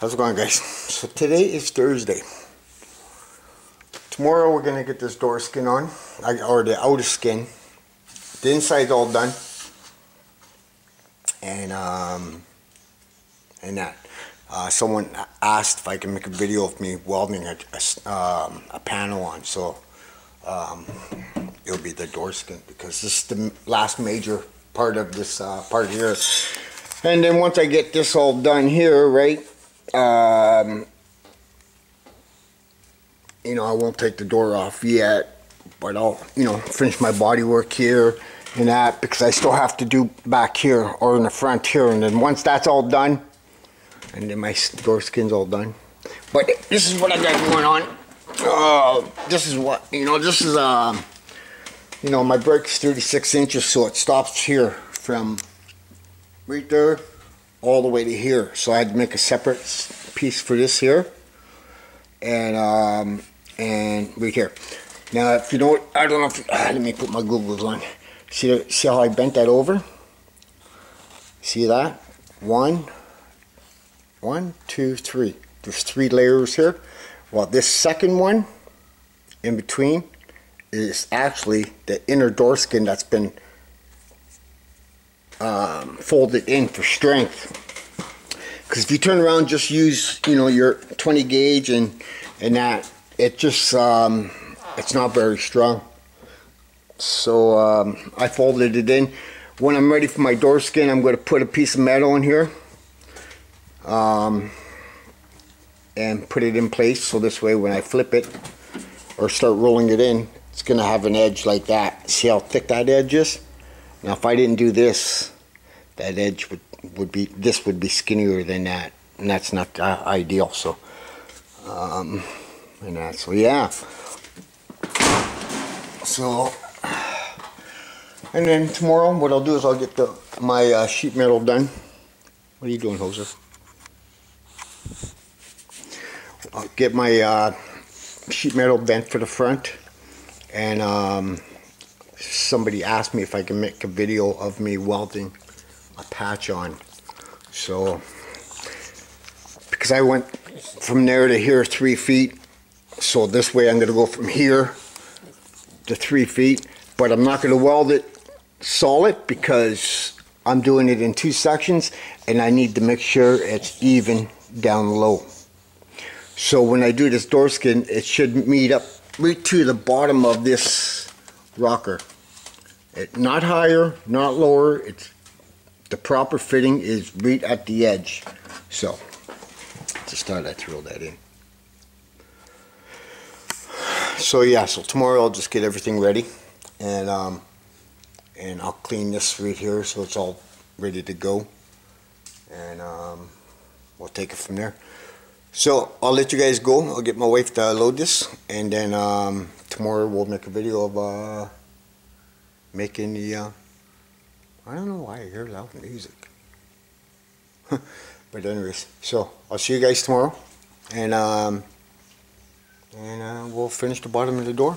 How's it going guys? So today is Thursday. Tomorrow we're gonna get this door skin on, or the outer skin. The inside's all done. And um, and that. Uh, someone asked if I can make a video of me welding a, a, um, a panel on, so um, it'll be the door skin because this is the last major part of this uh, part here. And then once I get this all done here, right, um, you know, I won't take the door off yet, but I'll, you know, finish my body work here and that because I still have to do back here or in the front here. And then once that's all done, and then my door skin's all done. But this is what I got going on. Uh, this is what, you know, this is, um, you know, my brake is 36 inches, so it stops here from right there all the way to here. So I had to make a separate piece for this here. And, um, and right here. Now, if you don't, I don't know if, ah, let me put my googles on. See, see how I bent that over? See that? One, one, two, three. There's three layers here. Well, this second one in between is actually the inner door skin that's been um, folded in for strength. Because if you turn around, just use you know your 20 gauge and and that, it just um, it's not very strong. So um, I folded it in. When I'm ready for my door skin, I'm going to put a piece of metal in here. Um, and put it in place so this way when I flip it or start rolling it in it's gonna have an edge like that see how thick that edge is now if I didn't do this, that edge would, would be, this would be skinnier than that. And that's not uh, ideal, so. Um, and that, so yeah. So, and then tomorrow what I'll do is I'll get the, my uh, sheet metal done. What are you doing, Jose? I'll get my uh, sheet metal bent for the front and um, somebody asked me if I can make a video of me welding a patch on. So, because I went from there to here three feet, so this way I'm going to go from here to three feet, but I'm not going to weld it solid because I'm doing it in two sections and I need to make sure it's even down low. So when I do this door skin, it should meet up right to the bottom of this rocker. It, not higher, not lower. It's the proper fitting is right at the edge. So, just thought I'd throw that in. So yeah, so tomorrow I'll just get everything ready, and um, and I'll clean this right here so it's all ready to go, and um, we'll take it from there. So I'll let you guys go. I'll get my wife to load this, and then um, tomorrow we'll make a video of. Uh, making the, uh, I don't know why I hear loud music. but anyways, so I'll see you guys tomorrow. And, um, and uh, we'll finish the bottom of the door.